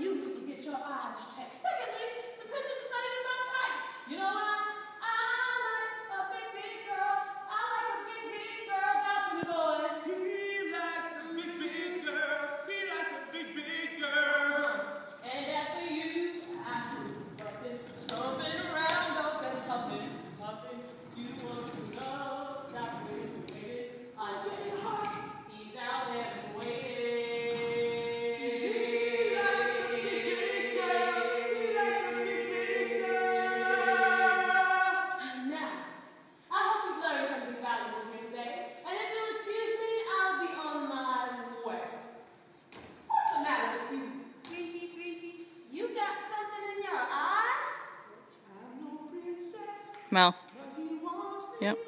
you. Mouth. Yep.